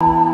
you.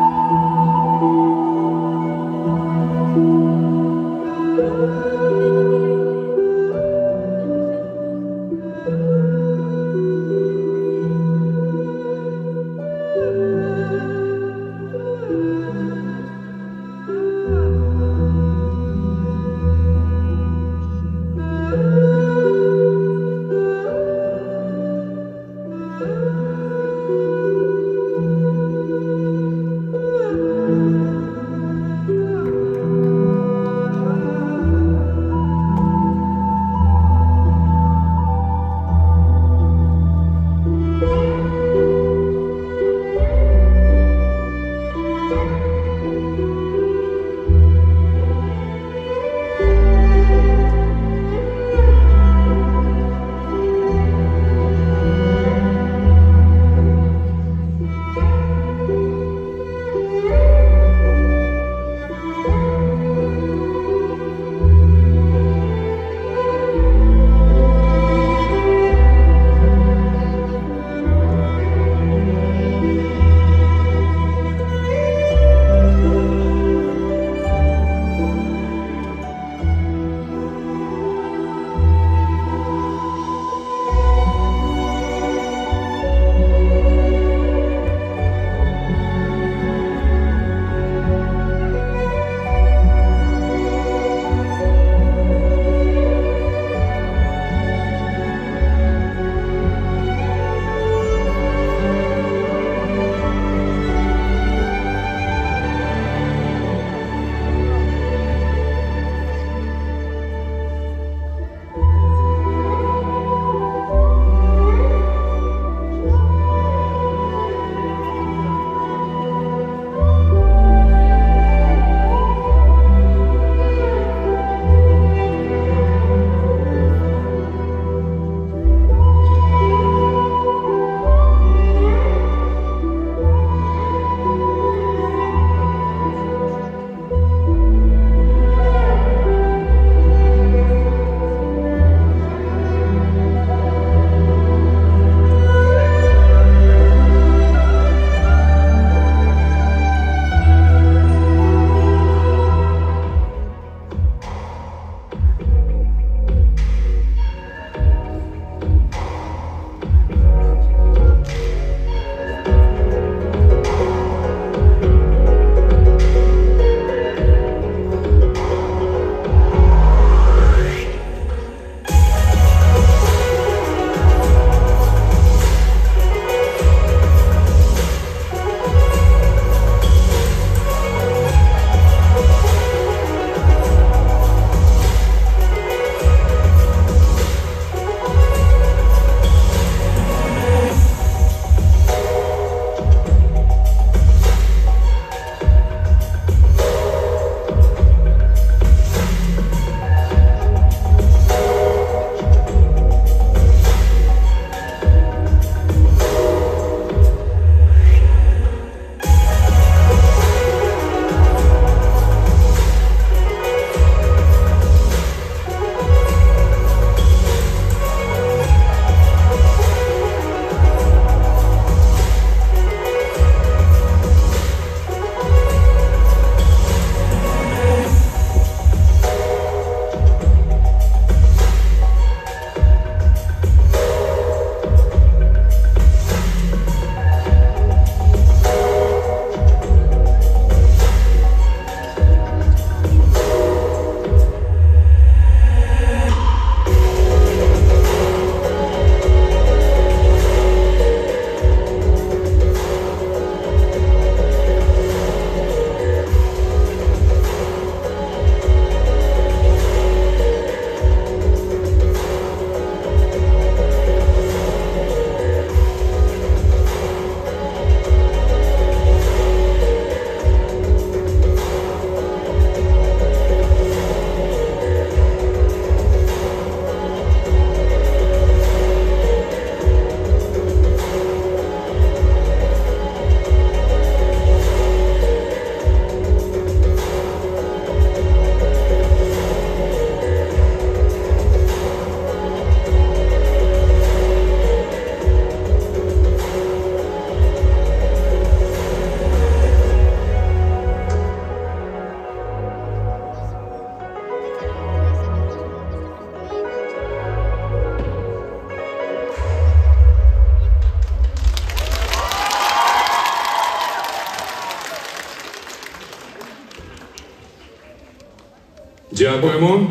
Дякуємо.